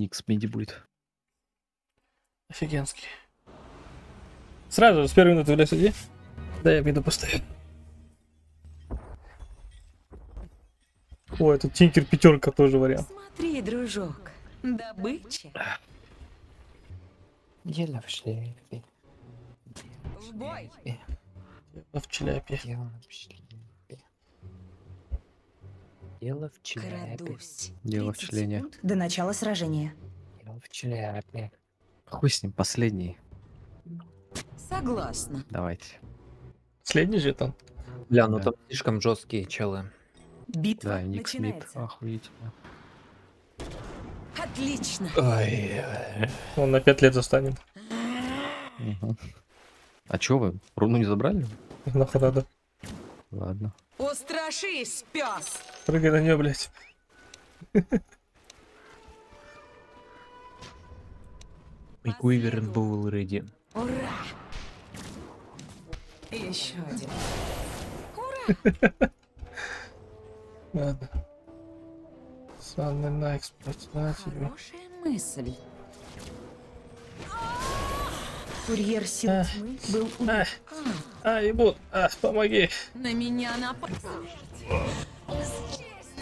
Никс миди будет. Офигенский. Сразу с первой минуты в лес иди. Да, я виду поставлю. О, это Тинкер пятерка тоже вариант. Смотри, дружок, добыча. Дело в шляпе. В бой. В. Дело в шляпе. Дело в шляпе. Крадусь. Дело в 30 члене. секунд До начала сражения. Дело в шляпе. Хуй с ним, последний. Согласна. Давайте. Последний жетон. Бля, ну Да. там слишком жесткие челы. Битва Да, мид. начинается. Охуительно. Отлично. Ой, Он на 5 лет застанет. Мгм. А чё вы? Руну не забрали? Нахуй надо. Ладно. Устрашись, пес. Прыгай на нее, блядь. и Гуиверн был ready. Ура! Еще один. Ладно. Санный на экспорт, на тебе. Хорошая мысль. Курьер сил А, тьмы был убит. А, а, ебут, а, помоги. На меня напал.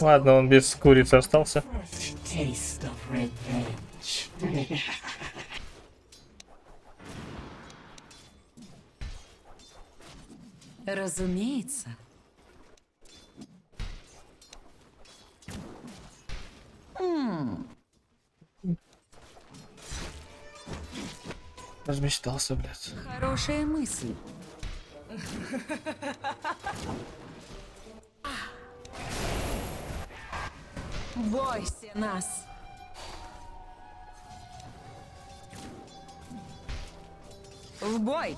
Ладно, он без курицы остался. Разумеется. Размечтался, блядь. Хорошая мысль. Бойся нас. В бой.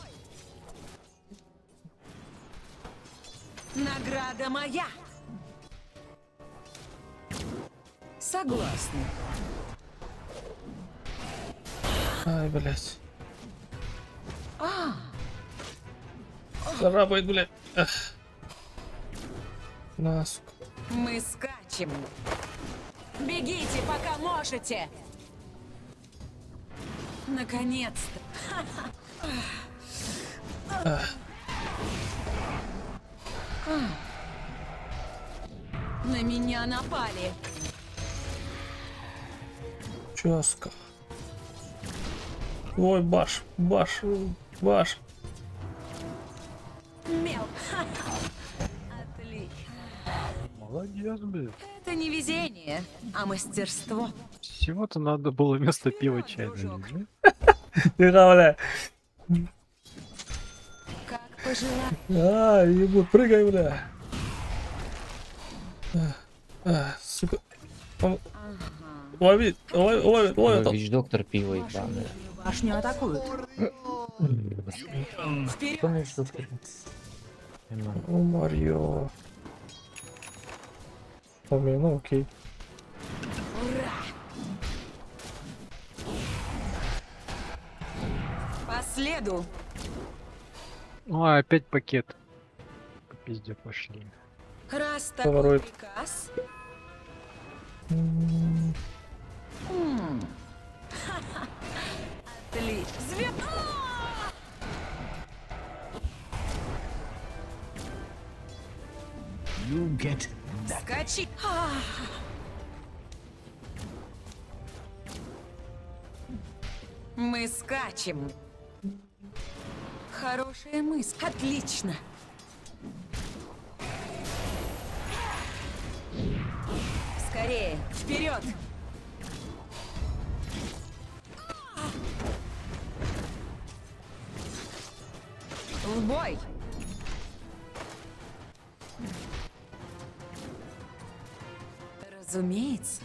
Награда моя. Согласна. Ай, блядь. А, Царапает, блядь. Ах. На, сука. мы скачем. Бегите, пока можете. Наконец-то. На меня напали. Чёско. Ой, баш, баш, баш. Мел. Отлично. Молодец, блин. Не везение, а мастерство. Всего-то надо было вместо пива чай налить, бля. Как пожелать. А, ебут, прыгай, бля. А, а, сука. Ловит, ловит, ловит. он. Вич доктор пиво ебаное. Башню атакуют. Вперед! Кто мне доктор? О, Марио. Помню, ну окей. Ура! По следу. Ну, а опять пакет. По пизде пошли. Раз такой приказ. М, М. Отлично. Зве- А! Скачи. А. Мы скачем. Хорошая мысль. Отлично. Скорее, вперед! В бой! Разумеется.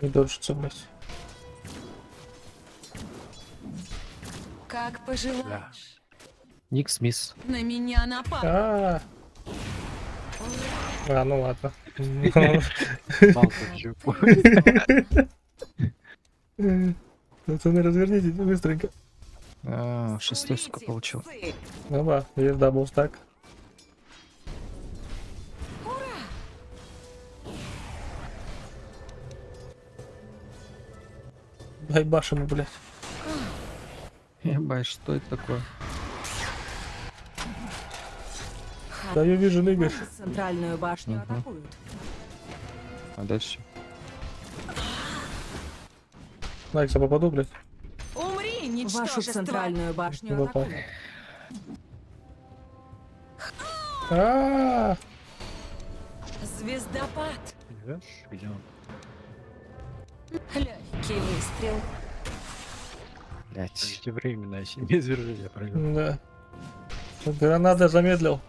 Не дольше, блядь. Как пожелаешь. Никс мисс. На меня напал. А, а, ну ладно. Пацаны, развернитесь быстренько. А, Шестой, сука, получил. Ну есть есть double stack. Дай ему, блядь. Ебать, что это такое? Да я вижу, Игорь. Центральную башню угу. атакуют. А дальше? Найкса попаду, блядь. Вашу центральную башню Не попал. атакуют. А, Звездопад! Легкий выстрел. Блять. Преждевременное извержение провел. Да. Гранада замедлил.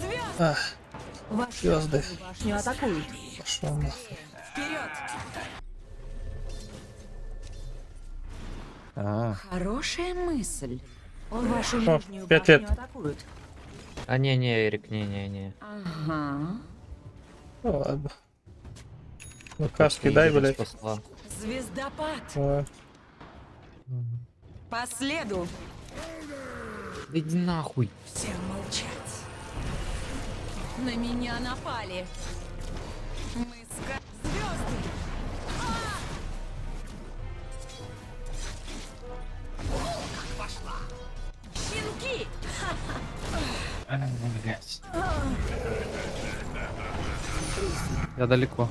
Звезд! Ах, Вашу Звезды. центральную башню атакуют. пошел нахуй. Вперед! А, Хорошая мысль. Вашу О, нижнюю пять башню лет. атакуют. А не-не, Эрик, не-не-не. Ага. Ну ладно. Ну каски дай, блядь. Спасла. Звездопад! А, По следу! Да иди нахуй. Всем молчать. На меня напали. Мы ска... Я далеко.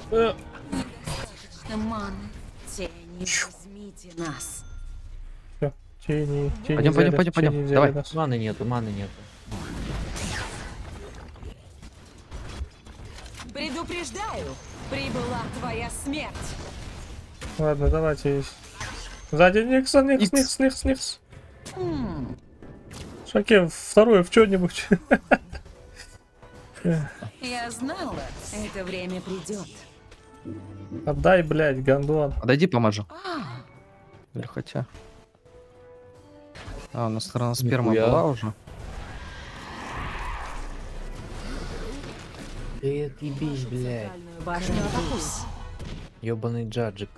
Маны, тени, возьмите нас. Тени, тени Пойдем, взяли, пойдем, пойдем, пойдем. Давай. нас. Маны нету, маны нету. Предупреждаю, прибыла твоя смерть. Ладно, давайте. Сзади Никсон, Никс, Икс. Никс, Никс, Никс. Шаке, второе в что-нибудь. Я знала, это время придет. Отдай, блядь, гондон. Подойди, поможу. А, Или хотя. А, у нас сторона сперма Нихуя. была уже. Ты отъебись, блядь. Ёбаный джаджик.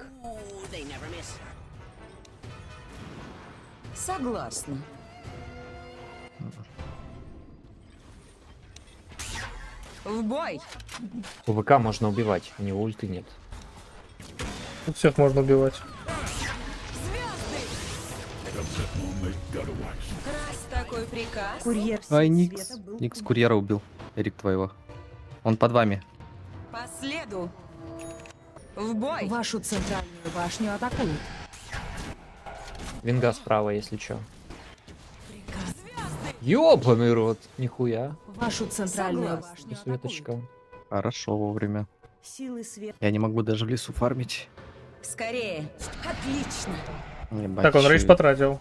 согласна. В бой! УВК можно убивать, у него ульты нет. Тут всех можно убивать. Раз такой приказ. Курьер Ай, сил Никс. Никс курьера убил. Эрик твоего. Он под вами. По следу. В бой! Вашу центральную башню атакуют. Винга справа, если чё. Ёбаный рот. Нихуя. Вашу центральную башню. Светочка. Хорошо, вовремя. Силы света. Я не могу даже в лесу фармить. Скорее! Отлично! Ебать, Так, он рейс чё- потратил.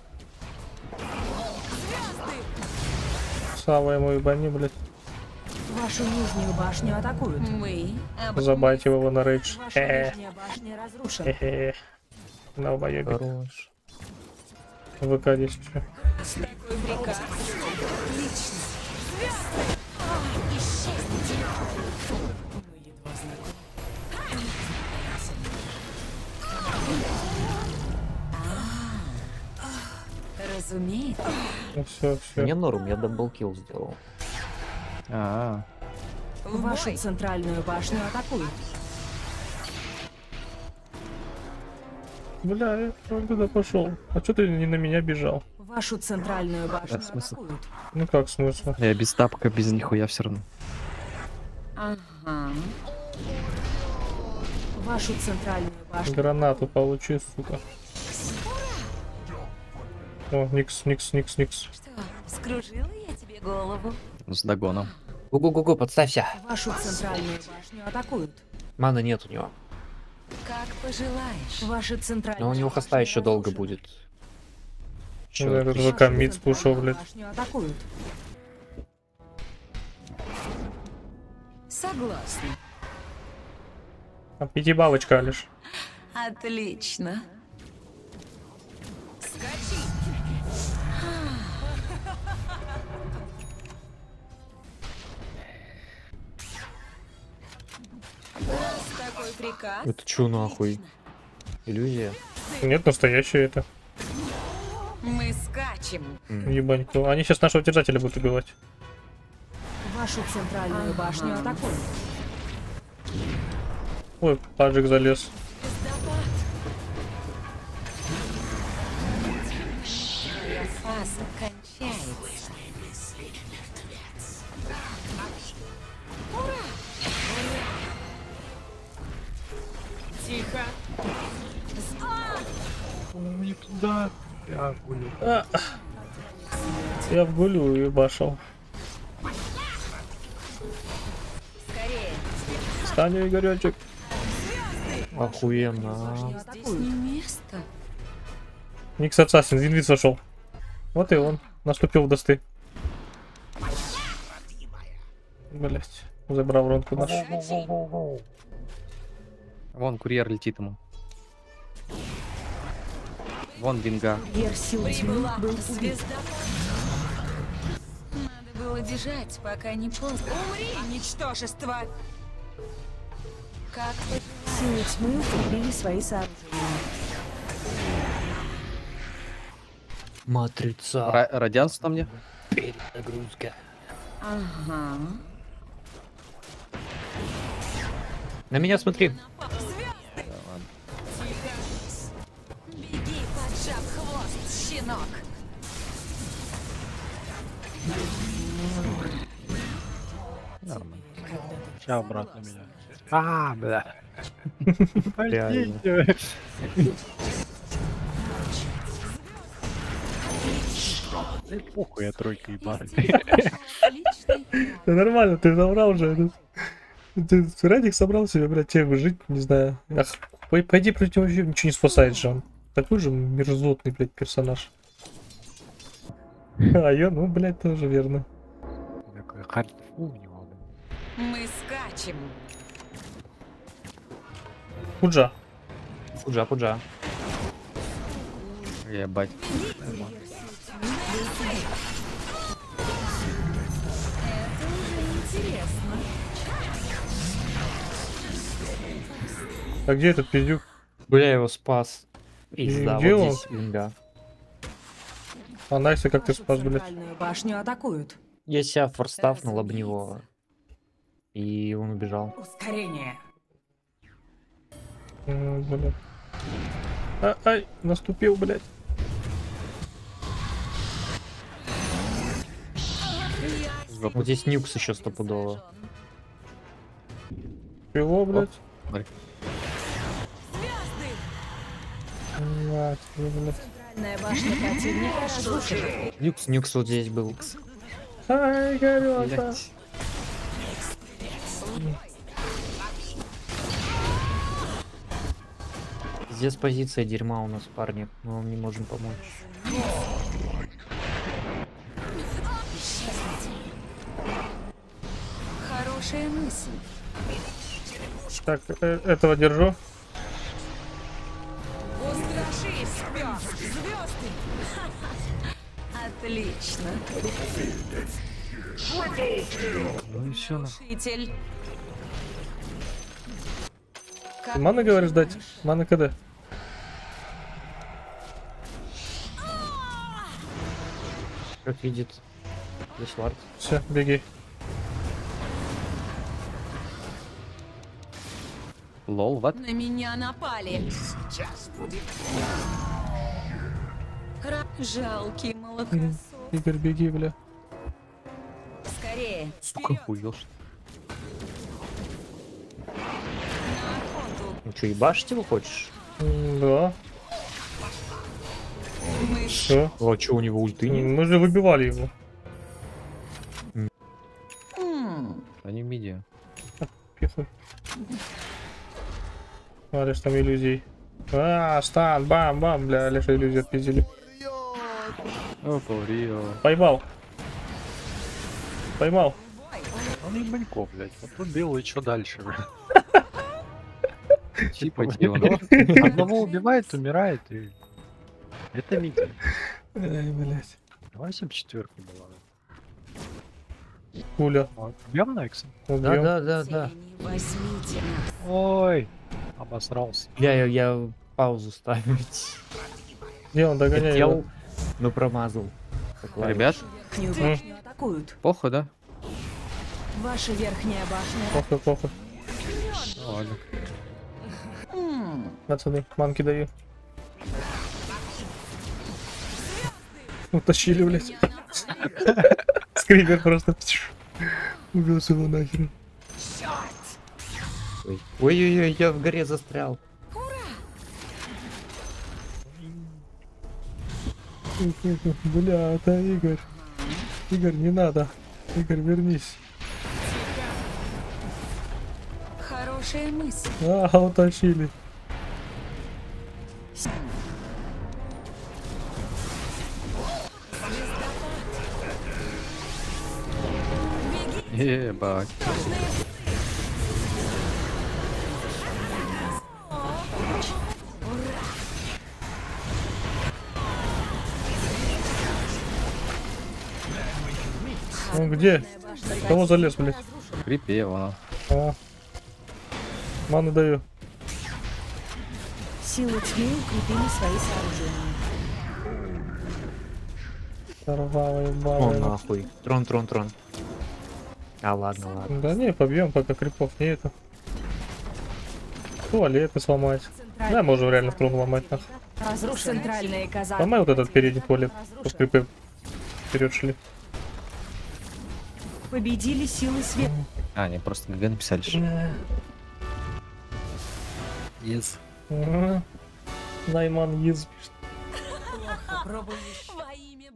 Слава ему ебани, блядь. Вашу нижнюю башню атакуют. Мы. Забайте его на рейдж. Ваша нижняя башня разрушена. Долбоёбик. Хорош. ВК здесь приказ. Отлично! Разумеется. Ну все, все. Мне норм, я даблкил сделал. А, В Вашу бой! центральную башню атакуют. Бля, я он туда пошел. А что ты не на меня бежал? Вашу центральную башню смысл? атакуют. Ну как смысл? я без тапка, без нихуя все равно. Ага. Вашу центральную башню. Гранату получи, сука. О, никс, никс, никс, никс. Что, скружила я тебе голову? С догоном. Гу-гу-гу-гу, подставься. Вашу центральную башню атакуют. Маны нет у него. Как пожелаешь. Ваша центральная Но у него хоста еще долго будет. Чё, этот ВК мид спушил, блядь. Согласна. А пятибалочка лишь. Отлично. Скачи. Это чё нахуй? Иллюзия? Нет, настоящее это. Мы скачем. Ебаньку. Они сейчас нашего держателя будут убивать. Вашу центральную башню атакуем. Ой, паджик залез. Тихо. А! Не туда. Я гулю. А. Я в гулю и башал. Встань, Игоречек. Охуенно. Никс Ассасин, Винвид зашел. Вот и он. Наступил в досты. Блять. Забрал ронку наш. Вон курьер летит ему. Вон тьмы Прибыла был звезда. Надо было бежать, пока не поздно. Умри, ничтожество! Как вы Силы тьмы укрепили свои сооружения. Матрица. Ра- Радианс на мне? Перезагрузка. Ага. На меня смотри. Хвост, щенок! Сейчас обратно меня. А, бля. Реально. Пойдите. Да похуй, я тройка. Отличный Да нормально, ты забрал уже. Ты Радик собрал себе, блядь, тебе жить, не знаю. Ах, пойди против ничего не спасает же он. Такой же мерзотный, блядь, персонаж. А я, ну, блядь, тоже верно. Такой хардфу у него. Мы скачем. Худжа. Пуджа, пуджа. Ебать. Это уже интересно. А где этот пиздюк? Бля, я его спас. Пизда, где вот он? здесь винга. А Найса как ты спас, блядь? башню атакуют. Я себя форстафнул об него. И он убежал. Ускорение. М, блядь. А, ай, наступил, блядь. Вот здесь нюкс еще стопудово. Чего, блядь? Ну, блядь. Центральная башня противника разрушена. Нюкс, нюкс вот здесь был. Ай. Блядь. Здесь позиция дерьма у нас, парни. Мы вам не можем помочь. Хорошая мысль. Так, э, этого держу. Отлично. Ну и все, на. Учитель. Ты маны говоришь дать? Маны КД. Как видит. Здесь вард. Все, беги. Лол, ват? На меня напали. Ра- Жалкий молокосос. Игорь, беги, бля. Скорее. Сука, хуёл, что. Ну что, ебашить его хочешь? Да. Мы Все. О, что у него ульты нет? Мы же выбивали его. Они мидия. Пихай. Смотришь, там иллюзий. А, стан, бам, бам, бля, лишь иллюзию отпиздили. О, Рио. Поймал. Поймал. Он ебанько, блядь. Вот тут белый, что дальше, блядь? Типа дело. Одного убивает, умирает и... Это мидия. Ай, блядь. Давай всем четверка была. Пуля. Убьем? Да, Убьем. да, да, да. нас. Ой, обосрался. Бля, я, я паузу ставить. Где он догоняет? Но промазал. Ребят, Верхнюю атакуют. похуй, да? Ваша верхняя башня Плохо, плохо. Ну ладно. М, Пацаны, манки даю. Утащили, блядь. Скример просто убил его нахер. Ой. Ой-ой-ой, я в горе застрял. Бля, это Игорь. Игорь, не надо. Игорь, вернись. Хорошая мысль. А, утащили. Ебать. Где? Кого залез, блядь? Крипево она. А. Ману даю. Силы тьмы укрепили свои сооружения. Кровавая О, баба. нахуй. Трон, трон, трон. А, ладно, ладно. Да не, побьем, пока крипов не это. Туалеты сломать. Да, можем реально трон ломать нахуй. Разрушены. Центральные казармы. Ломай вот этот передний туалет. Пусть крипы вперед шли. Победили силы света. А, они просто ГГ написали. что- Yes. Найман ез. Ваша